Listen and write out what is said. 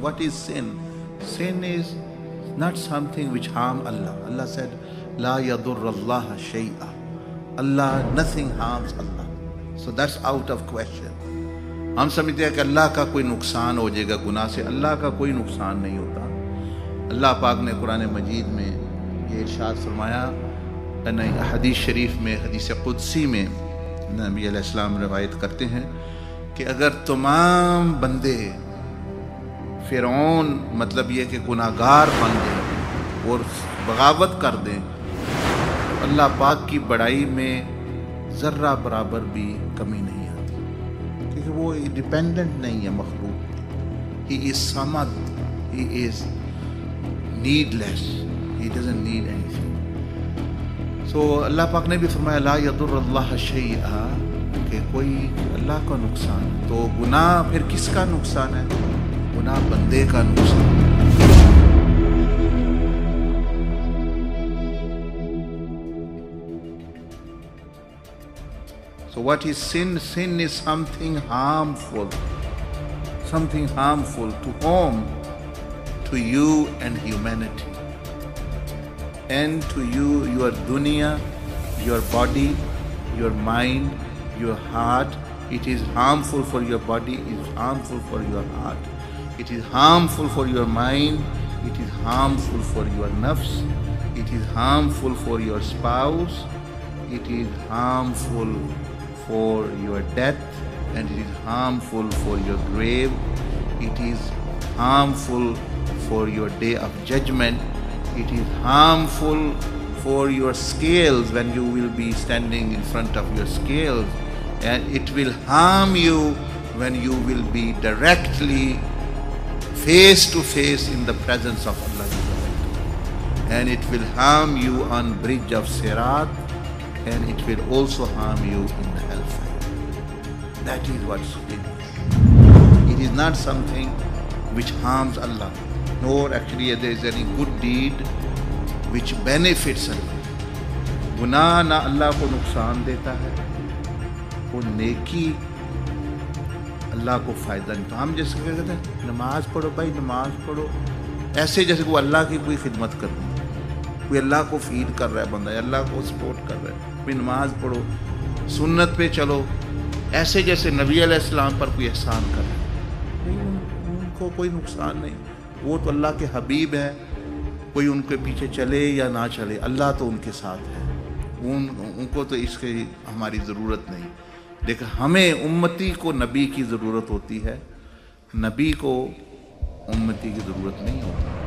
What is sin? Sin is not something which harm Allah. Allah said, La yadur Allah shay'a. Allah, nothing harms Allah. So that's out of question. हम समझते हैं कि अल्लाह का कोई नुकसान हो जाएगा गुनाह से अल्लाह का कोई नुकसान नहीं होता अल्लाह पाक ने कुरान मजीद में ये इरशाद फरमाया नहीं हदीस शरीफ में, हदीस कुदसी में नबी रवायत करते हैं कि अगर तमाम बंदे फ़िरौन मतलब ये कि गुनागार बन जाए और बगावत कर दें, अल्लाह पाक की बड़ाई में ज़र्रा बराबर भी कमी नहीं आती। क्योंकि वो डिपेंडेंट नहीं है, मखलूक। He is Samad he is needless he doesn't need anything so Allah पाक ने भी फरमाया ला यदुर अल्लाह शैआ कि कोई अल्लाह का नुकसान तो गुनाह फिर किसका नुकसान है गुनाह बंदे का नुकसान So what is sin? Sin is something harmful. Something harmful to whom? To you and humanity. And to you, your dunya, your body, your mind, your heart. It is harmful for your body, it is harmful for your heart. It is harmful for your mind, it is harmful for your nafs, it is harmful for your spouse, it is harmful for your death, and it is harmful for your grave, it is harmful for your day of judgment, it is harmful for your scales when you will be standing in front of your scales, and it will harm you when you will be directly face to face in the presence of Allah. And it will harm you on bridge of Sirat and it will also harm you in the hellfire. That is what sin is. It is not something which harms Allah, nor actually there is any good deed which benefits Allah. गुनाह ना अल्लाह को नुकसान देता है वो नेकी अल्लाह को फ़ायदा नहीं तो हम जैसे कहते हैं नमाज़ पढ़ो भाई नमाज़ पढ़ो ऐसे जैसे वो अल्लाह की कोई खिदमत कर रही है कोई अल्लाह को फ़ीड कर रहा है बंदा अल्लाह को सपोर्ट कर रहा है कोई नमाज़ पढ़ो सुन्नत पे चलो ऐसे जैसे नबी अलैहिस्सलाम पर कोई एहसान कर रहा है उनको कोई नुकसान नहीं वो तो अल्लाह के हबीब हैं, कोई उनके पीछे चले या ना चले, अल्लाह तो उनके साथ है। उन, उनको तो इसकी हमारी ज़रूरत नहीं। लेकिन हमें उम्मती को नबी की ज़रूरत होती है, नबी को उम्मती की ज़रूरत नहीं होती।